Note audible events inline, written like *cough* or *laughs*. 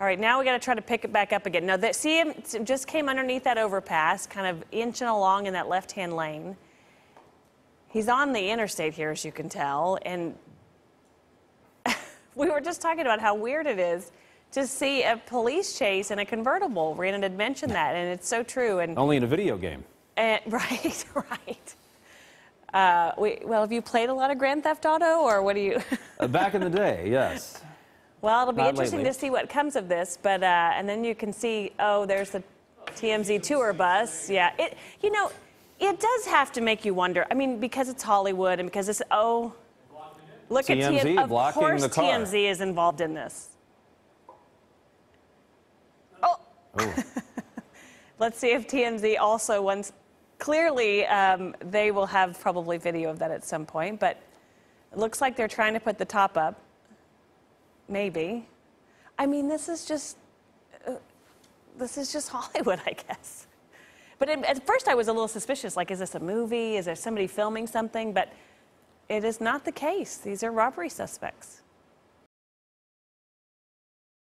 All right, now we got to try to pick it back up again. Now, that, see him just came underneath that overpass, kind of inching along in that left-hand lane. He's on the interstate here, as you can tell, and *laughs* we were just talking about how weird it is to see a police chase in a convertible. Rhiannon had mentioned that, and it's so true. And, Only in a video game. and *laughs* right, *laughs* right. Uh, we, well, have you played a lot of Grand Theft Auto, or what do you? Uh, back in the day, yes. Well, it'll be Not interesting lately. to see what comes of this, but uh, and then you can see, oh, there's the TMZ tour bus. Yeah, it. You know, it does have to make you wonder. I mean, because it's Hollywood and because it's oh, look at TMZ TMZ. Of course, the car. TMZ is involved in this. Oh, Oh, *laughs* let's see if TMZ also wants. Clearly, um, they will have probably video of that at some point, but it looks like they're trying to put the top up. Maybe. I mean, this is just uh, this is just *laughs* Hollywood, I guess. But at, at first, I was a little suspicious. Like, is this a movie? Is there somebody filming something? But it is not the case. These are robbery suspects.